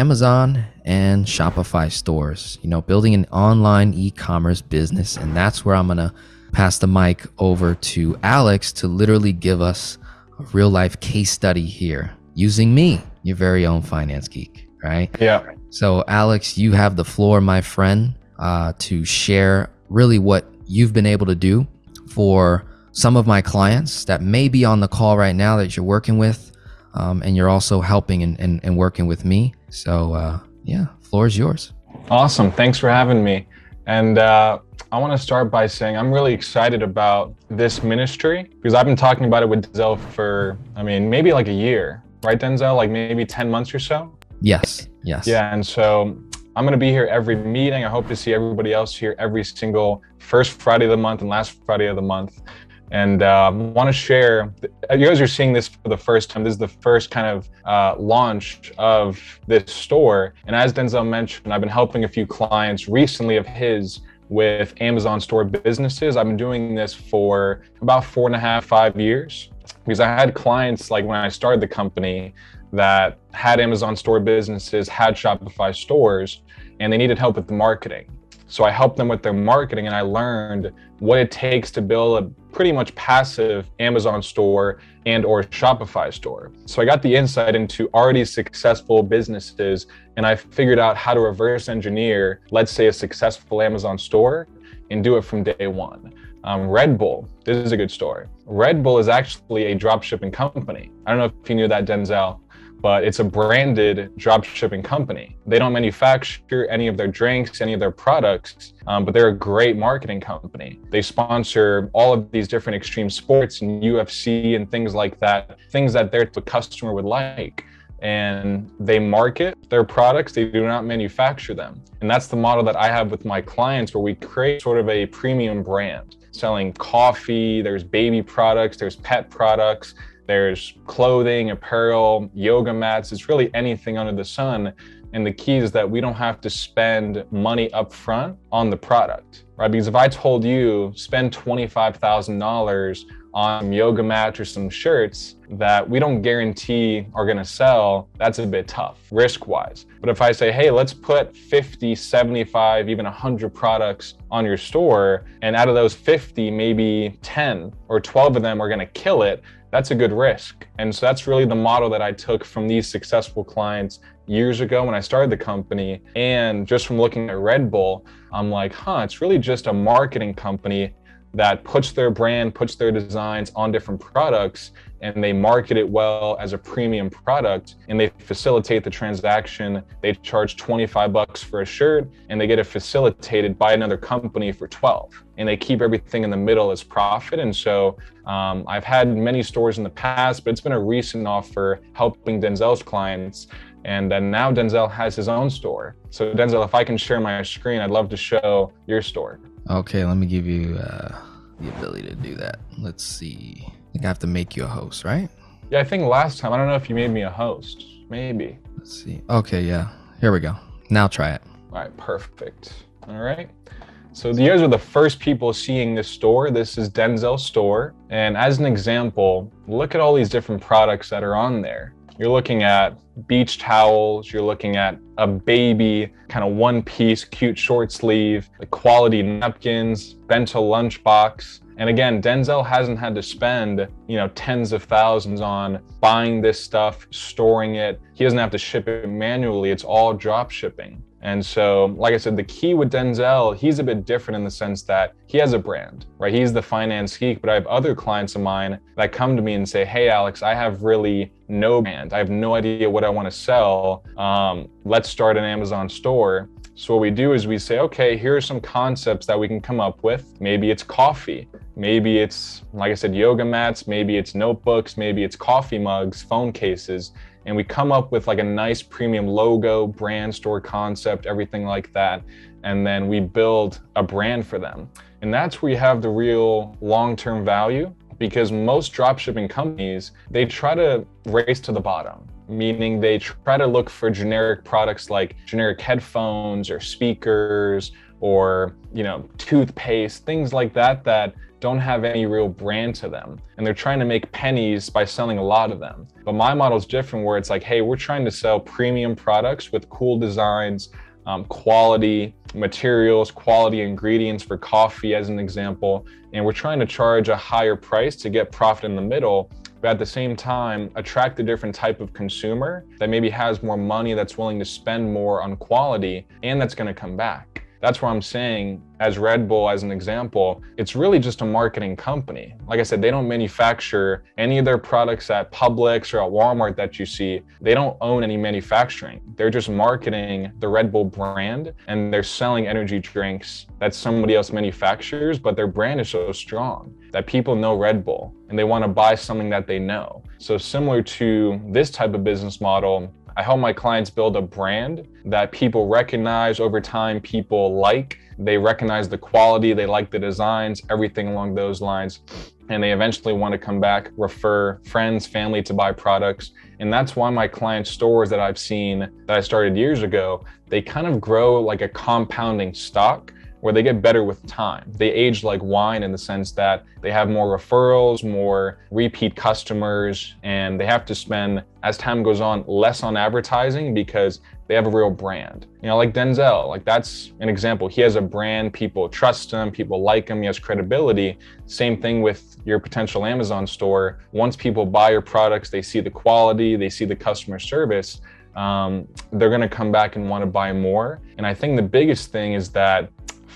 Amazon and Shopify stores, you know, building an online e commerce business. And that's where I'm going to pass the mic over to Alex to literally give us a real life case study here using me, your very own finance geek, right? Yeah. So, Alex, you have the floor, my friend, uh, to share really what you've been able to do for some of my clients that may be on the call right now that you're working with. Um, and you're also helping and, and, and working with me. So, uh, yeah, floor is yours. Awesome. Thanks for having me. And uh, I want to start by saying I'm really excited about this ministry because I've been talking about it with Denzel for, I mean, maybe like a year, right, Denzel? Like maybe 10 months or so? Yes. Yes. Yeah. And so I'm going to be here every meeting. I hope to see everybody else here every single first Friday of the month and last Friday of the month. And uh, want to share, you guys are seeing this for the first time. This is the first kind of uh, launch of this store. And as Denzel mentioned, I've been helping a few clients recently of his with Amazon store businesses. I've been doing this for about four and a half, five years because I had clients like when I started the company that had Amazon store businesses, had Shopify stores, and they needed help with the marketing. So I helped them with their marketing and I learned what it takes to build a pretty much passive Amazon store and or Shopify store. So I got the insight into already successful businesses and I figured out how to reverse engineer, let's say a successful Amazon store and do it from day one. Um, Red Bull, this is a good story. Red Bull is actually a drop shipping company. I don't know if you knew that, Denzel, but it's a branded drop shipping company. They don't manufacture any of their drinks, any of their products, um, but they're a great marketing company. They sponsor all of these different extreme sports and UFC and things like that, things that their customer would like. And they market their products, they do not manufacture them. And that's the model that I have with my clients where we create sort of a premium brand selling coffee, there's baby products, there's pet products, there's clothing, apparel, yoga mats. It's really anything under the sun. And the key is that we don't have to spend money up front on the product, right? Because if I told you spend $25,000 on yoga mats or some shirts that we don't guarantee are going to sell, that's a bit tough risk wise. But if I say, hey, let's put 50, 75, even 100 products on your store, and out of those 50, maybe 10 or 12 of them are going to kill it, that's a good risk. And so that's really the model that I took from these successful clients years ago when I started the company. And just from looking at Red Bull, I'm like, huh, it's really just a marketing company that puts their brand, puts their designs on different products, and they market it well as a premium product and they facilitate the transaction. They charge 25 bucks for a shirt and they get it facilitated by another company for 12. And they keep everything in the middle as profit. And so um, I've had many stores in the past, but it's been a recent offer helping Denzel's clients. And then now Denzel has his own store. So, Denzel, if I can share my screen, I'd love to show your store. Okay, let me give you uh, the ability to do that. Let's see. I think I have to make you a host, right? Yeah, I think last time, I don't know if you made me a host. Maybe. Let's see. Okay, yeah. Here we go. Now try it. All right, perfect. All right. So you guys are the first people seeing this store. This is Denzel's store. And as an example, look at all these different products that are on there. You're looking at beach towels, you're looking at a baby kind of one piece cute short sleeve, the quality napkins, bento lunchbox. And again, Denzel hasn't had to spend, you know, tens of thousands on buying this stuff, storing it. He doesn't have to ship it manually. It's all drop shipping. And so, like I said, the key with Denzel, he's a bit different in the sense that he has a brand, right? He's the finance geek, but I have other clients of mine that come to me and say, Hey, Alex, I have really no brand. I have no idea what I want to sell. Um, let's start an Amazon store. So, what we do is we say, okay, here are some concepts that we can come up with. Maybe it's coffee. Maybe it's, like I said, yoga mats. Maybe it's notebooks. Maybe it's coffee mugs, phone cases and we come up with like a nice premium logo, brand store concept, everything like that. And then we build a brand for them. And that's where you have the real long term value because most dropshipping companies, they try to race to the bottom, meaning they try to look for generic products like generic headphones or speakers or, you know, toothpaste, things like that that don't have any real brand to them. And they're trying to make pennies by selling a lot of them. But my model is different where it's like, hey, we're trying to sell premium products with cool designs, um, quality materials, quality ingredients for coffee, as an example. And we're trying to charge a higher price to get profit in the middle but at the same time attract a different type of consumer that maybe has more money that's willing to spend more on quality and that's going to come back that's where I'm saying, as Red Bull, as an example, it's really just a marketing company. Like I said, they don't manufacture any of their products at Publix or at Walmart that you see. They don't own any manufacturing. They're just marketing the Red Bull brand and they're selling energy drinks that somebody else manufactures, but their brand is so strong that people know Red Bull and they want to buy something that they know. So, similar to this type of business model, I help my clients build a brand that people recognize over time, people like. They recognize the quality, they like the designs, everything along those lines. And they eventually want to come back, refer friends, family to buy products. And that's why my client stores that I've seen that I started years ago, they kind of grow like a compounding stock where they get better with time. They age like wine in the sense that they have more referrals, more repeat customers, and they have to spend, as time goes on, less on advertising because they have a real brand. You know, like Denzel, like that's an example. He has a brand, people trust him, people like him, he has credibility. Same thing with your potential Amazon store. Once people buy your products, they see the quality, they see the customer service. Um, they're going to come back and want to buy more. And I think the biggest thing is that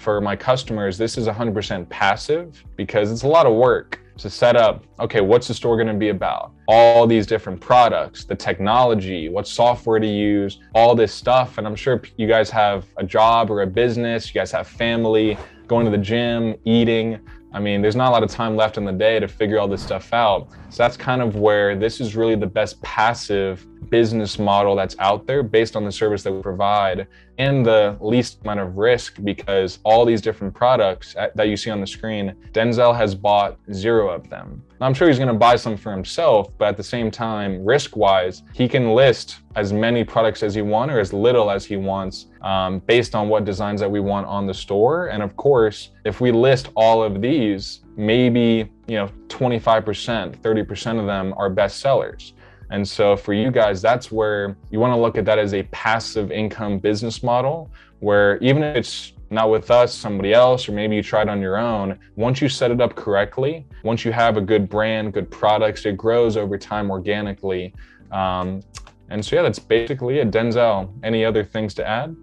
for my customers, this is 100% passive because it's a lot of work to set up okay, what's the store going to be about? All these different products, the technology, what software to use, all this stuff. And I'm sure you guys have a job or a business, you guys have family, going to the gym, eating. I mean, there's not a lot of time left in the day to figure all this stuff out. So that's kind of where this is really the best passive business model that's out there based on the service that we provide and the least amount of risk because all these different products that you see on the screen, Denzel has bought zero of them. I'm sure he's going to buy some for himself, but at the same time, risk wise, he can list as many products as he wants or as little as he wants um, based on what designs that we want on the store. And of course, if we list all of these, maybe you know 25%, 30% of them are best sellers. And so for you guys, that's where you want to look at that as a passive income business model, where even if it's not with us, somebody else, or maybe you tried on your own. Once you set it up correctly, once you have a good brand, good products, it grows over time organically. Um, and so, yeah, that's basically it. Denzel, any other things to add?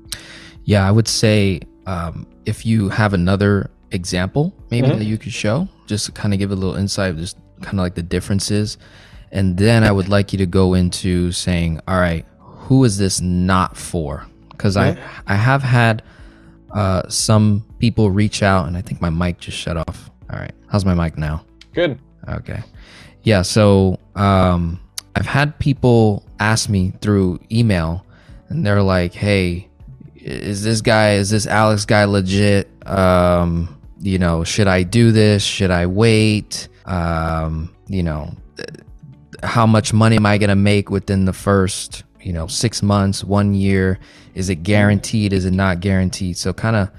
Yeah, I would say um, if you have another example, maybe mm-hmm. that you could show, just to kind of give a little insight, just kind of like the differences. And then I would like you to go into saying, all right, who is this not for? Because. I I have had uh, some people reach out, and I think my mic just shut off. All right, how's my mic now? Good. Okay. Yeah. So um, I've had people ask me through email, and they're like, "Hey, is this guy, is this Alex guy legit? Um, you know, should I do this? Should I wait? Um, you know, how much money am I gonna make within the first, you know, six months, one year? Is it guaranteed? Is it not guaranteed? So kind of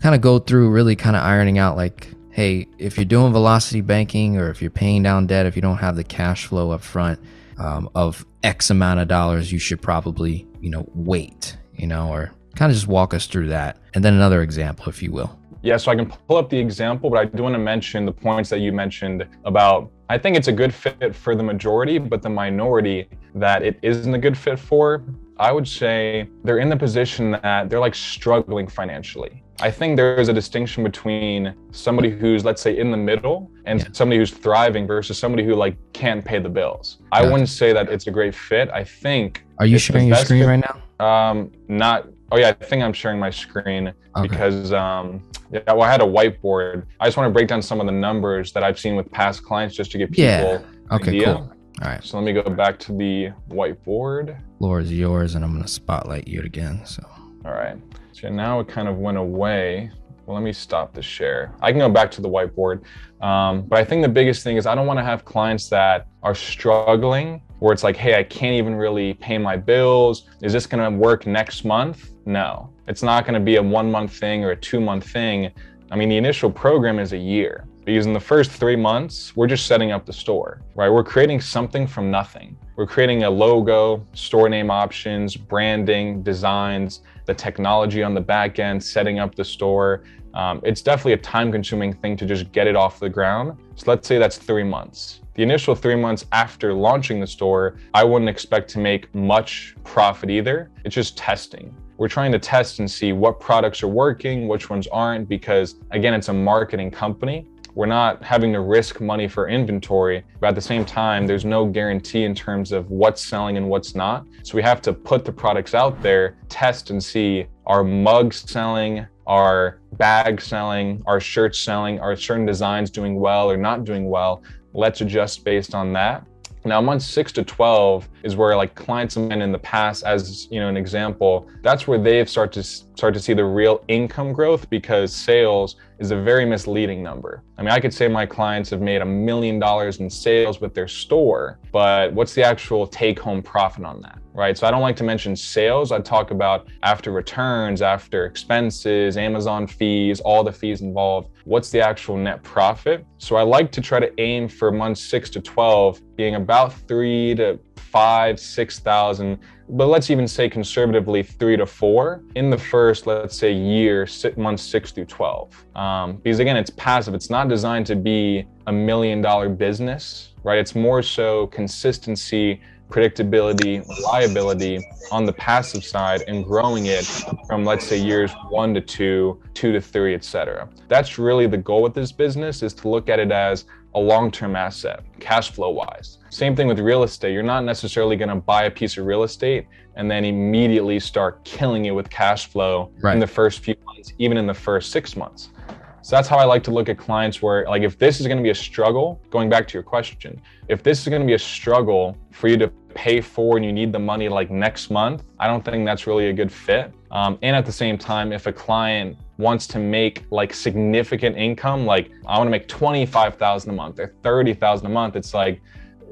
kind of go through really kind of ironing out like, hey, if you're doing velocity banking or if you're paying down debt, if you don't have the cash flow up front um, of X amount of dollars, you should probably, you know, wait, you know, or kind of just walk us through that. And then another example, if you will. Yeah, so I can pull up the example, but I do want to mention the points that you mentioned about I think it's a good fit for the majority, but the minority that it isn't a good fit for, I would say they're in the position that they're like struggling financially. I think there is a distinction between somebody who's, let's say, in the middle and yeah. somebody who's thriving versus somebody who like can't pay the bills. I wouldn't say that it's a great fit. I think. Are you sharing your screen fit. right now? Um, not. Oh yeah, I think I'm sharing my screen okay. because um, yeah, well, I had a whiteboard. I just want to break down some of the numbers that I've seen with past clients just to give people yeah. okay, idea. Cool. All right. So let me go back to the whiteboard. Floor is yours, and I'm going to spotlight you again. So. All right. So now it kind of went away. Well, let me stop the share. I can go back to the whiteboard. Um, but I think the biggest thing is I don't want to have clients that are struggling where it's like, hey, I can't even really pay my bills. Is this going to work next month? No. It's not going to be a one month thing or a two month thing. I mean, the initial program is a year because in the first three months, we're just setting up the store, right? We're creating something from nothing. We're creating a logo, store name options, branding, designs, the technology on the back end, setting up the store. Um, it's definitely a time consuming thing to just get it off the ground. So let's say that's three months. The initial three months after launching the store, I wouldn't expect to make much profit either. It's just testing. We're trying to test and see what products are working, which ones aren't, because again, it's a marketing company. We're not having to risk money for inventory, but at the same time, there's no guarantee in terms of what's selling and what's not. So we have to put the products out there, test and see are mugs selling, are bags selling, are shirts selling, are certain designs doing well or not doing well. Let's adjust based on that. Now, months six to 12 is where like clients have been in the past, as you know, an example, that's where they've started to start to see the real income growth because sales is a very misleading number. I mean, I could say my clients have made a million dollars in sales with their store, but what's the actual take home profit on that? Right. So I don't like to mention sales. I talk about after returns, after expenses, Amazon fees, all the fees involved. What's the actual net profit? So I like to try to aim for months six to 12 being about three to five, 6,000, but let's even say conservatively three to four in the first, let's say year, months six through 12. Um, because again, it's passive. It's not designed to be a million dollar business, right? It's more so consistency, predictability, reliability on the passive side and growing it from let's say years one to two, two to three, etc. That's really the goal with this business is to look at it as a long-term asset, cash flow wise. Same thing with real estate. You're not necessarily going to buy a piece of real estate and then immediately start killing it with cash flow right. in the first few months, even in the first six months. So that's how I like to look at clients where, like, if this is going to be a struggle, going back to your question, if this is going to be a struggle for you to pay for and you need the money like next month, I don't think that's really a good fit. Um, and at the same time, if a client wants to make like significant income, like I want to make 25,000 a month or 30,000 a month, it's like,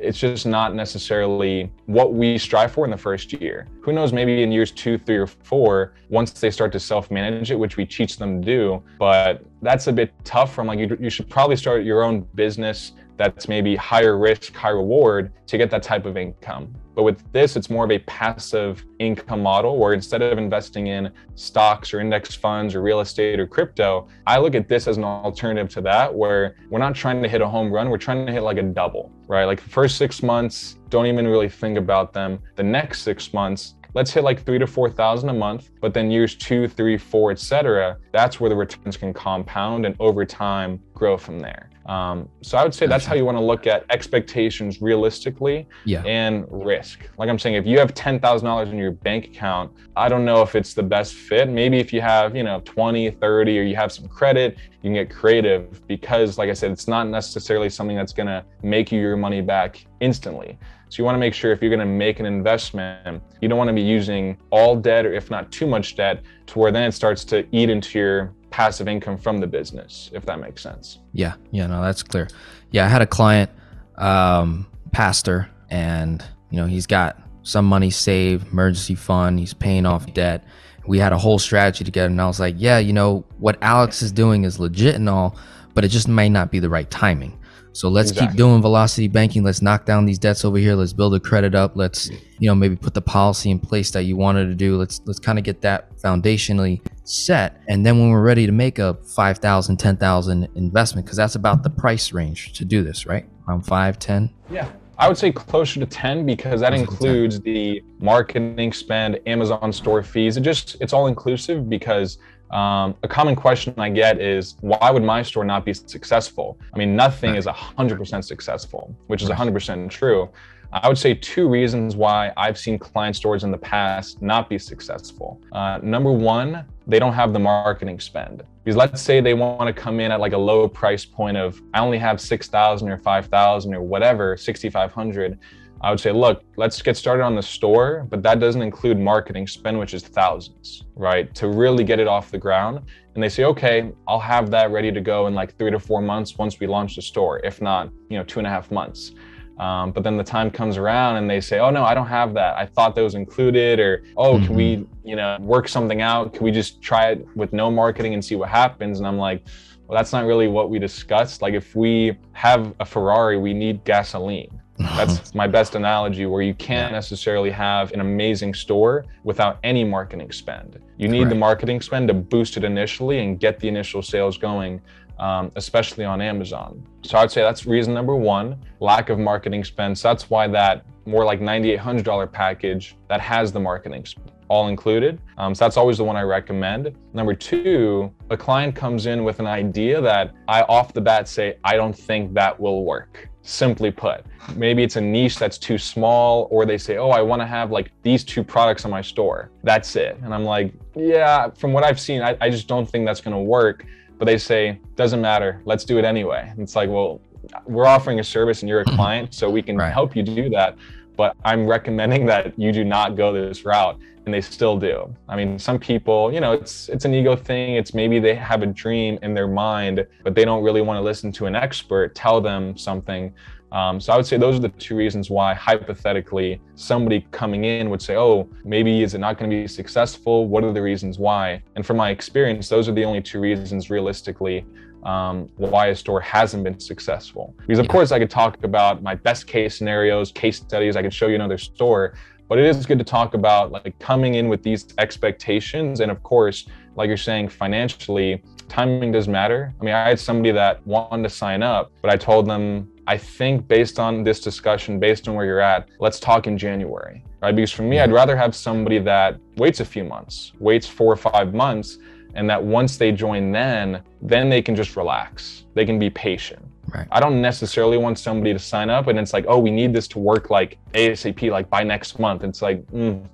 it's just not necessarily what we strive for in the first year. Who knows, maybe in years two, three, or four, once they start to self manage it, which we teach them to do, but that's a bit tough from like, you, you should probably start your own business that's maybe higher risk, high reward to get that type of income. But with this, it's more of a passive income model where instead of investing in stocks or index funds or real estate or crypto, I look at this as an alternative to that where we're not trying to hit a home run, we're trying to hit like a double, right? Like the first six months, don't even really think about them. The next six months, let's hit like three to four thousand a month but then years two three four etc that's where the returns can compound and over time grow from there um, so I would say that's how you want to look at expectations realistically yeah. and risk. Like I'm saying, if you have ten thousand dollars in your bank account, I don't know if it's the best fit. Maybe if you have, you know, 20, 30, or you have some credit, you can get creative because, like I said, it's not necessarily something that's gonna make you your money back instantly. So you want to make sure if you're going to make an investment, you don't want to be using all debt or if not too much debt to where then it starts to eat into your passive income from the business, if that makes sense. Yeah, yeah, no, that's clear. Yeah, I had a client, um, pastor, and you know he's got some money saved, emergency fund. He's paying off debt. We had a whole strategy together, and I was like, yeah, you know what Alex is doing is legit and all, but it just may not be the right timing. So let's exactly. keep doing velocity banking. Let's knock down these debts over here. Let's build a credit up. Let's, you know, maybe put the policy in place that you wanted to do. Let's let's kind of get that foundationally set. And then when we're ready to make a 5,000, 10,000 investment, because that's about the price range to do this, right? Around five, 10? Yeah. I would say closer to 10 because that includes the marketing spend, Amazon store fees. It just, it's all inclusive because um, a common question I get is why would my store not be successful? I mean, nothing is 100% successful, which is 100% true. I would say two reasons why I've seen client stores in the past not be successful. Uh, number one, they don't have the marketing spend. Because let's say they want to come in at like a low price point of I only have 6,000 or 5,000 or whatever, 6,500. I would say, look, let's get started on the store, but that doesn't include marketing spend, which is thousands, right? To really get it off the ground. And they say, okay, I'll have that ready to go in like three to four months once we launch the store, if not, you know, two and a half months. Um, but then the time comes around and they say, "Oh no, I don't have that. I thought that was included." Or, "Oh, mm-hmm. can we, mm-hmm. you know, work something out? Can we just try it with no marketing and see what happens?" And I'm like, "Well, that's not really what we discussed. Like, if we have a Ferrari, we need gasoline." That's my best analogy where you can't necessarily have an amazing store without any marketing spend. You need the marketing spend to boost it initially and get the initial sales going um, especially on Amazon. So I'd say that's reason number one lack of marketing spend. So that's why that more like $9,800 package that has the marketing all included. Um, so that's always the one I recommend. Number two, a client comes in with an idea that I off the bat say, I don't think that will work. Simply put, maybe it's a niche that's too small, or they say, Oh, I want to have like these two products in my store. That's it. And I'm like, Yeah, from what I've seen, I, I just don't think that's going to work but they say doesn't matter let's do it anyway and it's like well we're offering a service and you're a client so we can right. help you do that but i'm recommending that you do not go this route and they still do i mean some people you know it's it's an ego thing it's maybe they have a dream in their mind but they don't really want to listen to an expert tell them something um, so I would say those are the two reasons why hypothetically somebody coming in would say, oh, maybe is it not going to be successful? What are the reasons why? And from my experience, those are the only two reasons realistically um, why a store hasn't been successful. Because of course I could talk about my best case scenarios, case studies, I could show you another store, but it is good to talk about like coming in with these expectations and of course like you're saying financially timing does matter i mean i had somebody that wanted to sign up but i told them I think based on this discussion, based on where you're at, let's talk in January, right? Because for me, I'd mm-hmm. rather have somebody that waits a few months, waits four or five months, and that once they join then, then they can just relax. They can be patient. Right. I don't necessarily want somebody to sign up and it's like, oh, we need this to work like ASAP, like by next month. It's like, mm,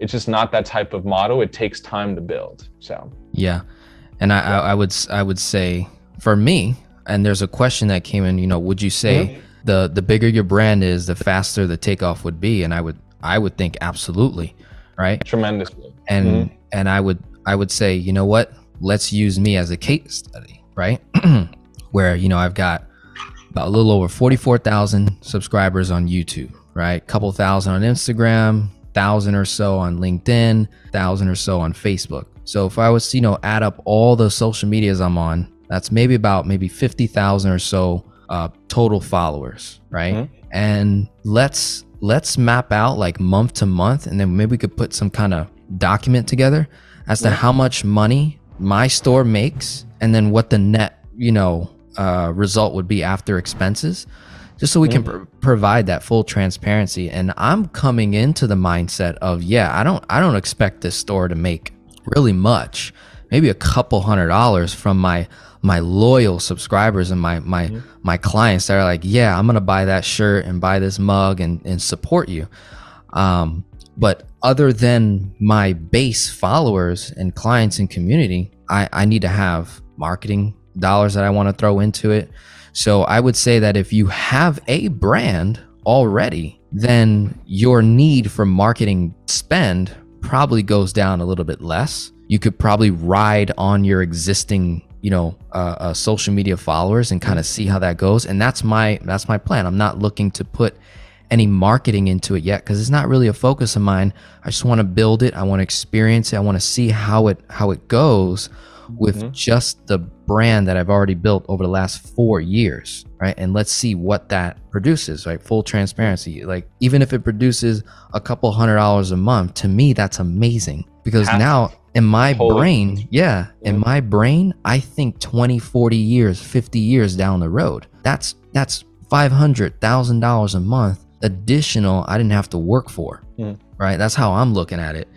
it's just not that type of model. It takes time to build. So yeah, and I, I, I would I would say for me, and there's a question that came in. You know, would you say mm-hmm. the the bigger your brand is, the faster the takeoff would be? And I would I would think absolutely, right? Tremendously. And mm-hmm. and I would I would say, you know what? Let's use me as a case study, right? Where you know I've got about a little over forty four thousand subscribers on YouTube, right? Couple thousand on Instagram, thousand or so on LinkedIn, thousand or so on Facebook. So if I was, you know, add up all the social medias I'm on, that's maybe about maybe 50,000 or so uh, total followers, right? Mm-hmm. And let's let's map out like month to month, and then maybe we could put some kind of document together as to how much money my store makes, and then what the net, you know, uh, result would be after expenses, just so we can pr- provide that full transparency. And I'm coming into the mindset of, yeah, I don't I don't expect this store to make really much, maybe a couple hundred dollars from my my loyal subscribers and my my mm-hmm. my clients that are like, yeah, I'm gonna buy that shirt and buy this mug and and support you. Um, but other than my base followers and clients and community, I, I need to have marketing dollars that I want to throw into it. So I would say that if you have a brand already, then your need for marketing spend probably goes down a little bit less. You could probably ride on your existing you know uh, uh, social media followers and kind of see how that goes and that's my that's my plan i'm not looking to put any marketing into it yet because it's not really a focus of mine i just want to build it i want to experience it i want to see how it how it goes with mm-hmm. just the brand that i've already built over the last four years right? And let's see what that produces right? Full transparency. Like even if it produces a couple hundred dollars a month to me that's amazing. Because now in my brain yeah in my brain i think 20 40 years 50 years down the road that's that's $500000 a month additional i didn't have to work for mm. right? That's how i'm looking at it.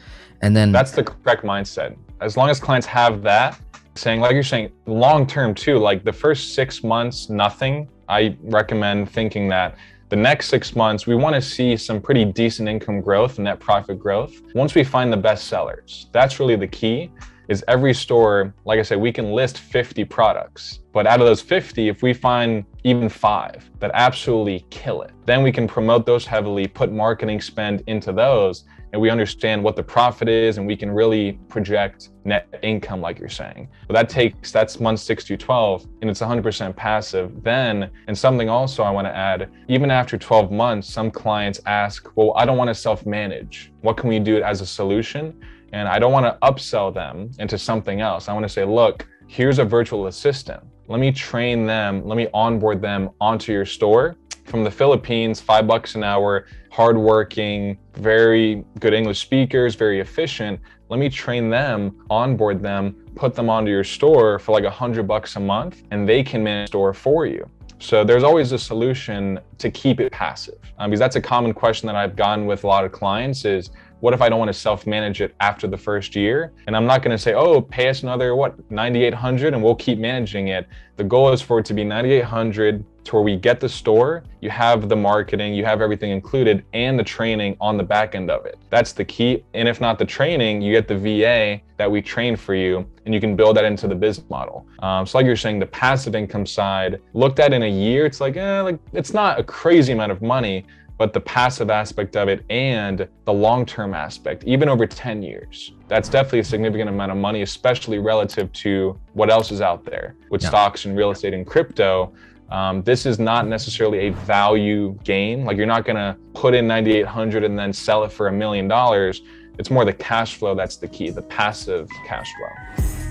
And then that's the correct mindset. As long as clients have that saying like you're saying long term too like the first six months nothing i recommend thinking that the next six months, we want to see some pretty decent income growth, net profit growth. Once we find the best sellers, that's really the key. is every store, like I said, we can list 50 products. But out of those 50, if we find even five that absolutely kill it, then we can promote those heavily, put marketing spend into those, and we understand what the profit is and we can really project net income like you're saying. But that takes that's month 6 to 12 and it's 100% passive then. And something also i want to add even after 12 months some clients ask well i don't want to self-manage. What can we do as a solution? And i don't want to upsell them into something else. I want to say look here's a virtual assistant. Let me train them let me onboard them onto your store from the Philippines, five bucks an hour, hardworking, very good English speakers, very efficient. Let me train them, onboard them, put them onto your store for like a hundred bucks a month, and they can manage store for you. So there's always a solution to keep it passive um, because that's a common question that I've gotten with a lot of clients is what if I don't want to self-manage it after the first year? And I'm not going to say, oh, pay us another what 9,800 and we'll keep managing it. The goal is for it to be 9,800 to where we get the store, you have the marketing, you have everything included, and the training on the back end of it. That's the key. And if not the training, you get the VA that we train for you, and you can build that into the business model. Um, so, like you're saying, the passive income side, looked at in a year, it's like, eh, like it's not a crazy amount of money, but the passive aspect of it and the long term aspect, even over 10 years, that's definitely a significant amount of money, especially relative to what else is out there with yeah. stocks and real estate and crypto. Um, this is not necessarily a value gain. Like you're not going to put in 9,800 and then sell it for a million dollars. It's more the cash flow that's the key, the passive cash flow.